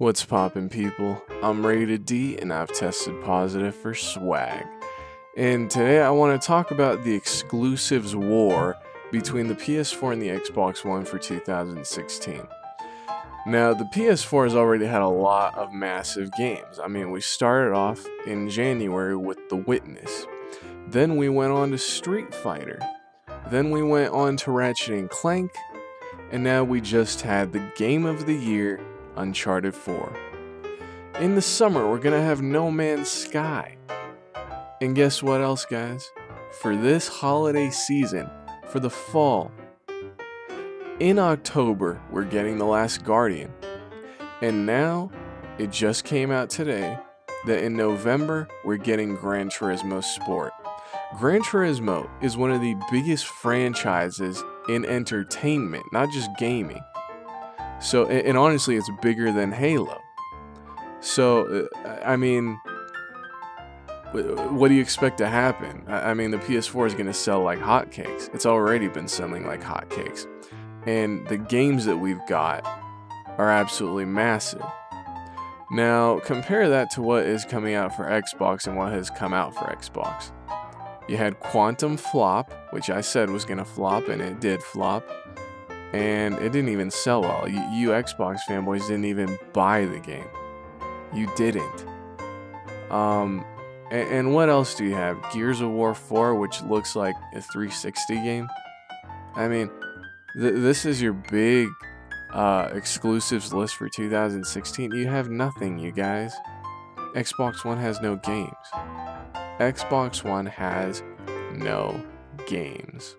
What's poppin', people? I'm Rated D and I've tested positive for swag. And today I want to talk about the exclusives war between the PS4 and the Xbox One for 2016. Now, the PS4 has already had a lot of massive games. I mean, we started off in January with The Witness. Then we went on to Street Fighter. Then we went on to Ratchet and Clank. And now we just had the Game of the Year Uncharted 4. In the summer, we're gonna have No Man's Sky. And guess what else, guys? For this holiday season, for the fall, in October, we're getting The Last Guardian. And now, it just came out today that in November, we're getting Gran Turismo Sport. Gran Turismo is one of the biggest franchises in entertainment, not just gaming. So, and honestly, it's bigger than Halo. So, uh, I mean, what do you expect to happen? I mean, the PS4 is going to sell like hotcakes. It's already been selling like hotcakes. And the games that we've got are absolutely massive. Now, compare that to what is coming out for Xbox and what has come out for Xbox. You had Quantum Flop, which I said was going to flop, and it did flop and it didn't even sell well. You, you, Xbox fanboys didn't even buy the game. You didn't. Um, and, and, what else do you have? Gears of War 4, which looks like a 360 game. I mean, th- this is your big uh, exclusives list for 2016. You have nothing, you guys. Xbox One has no games. Xbox One has no games.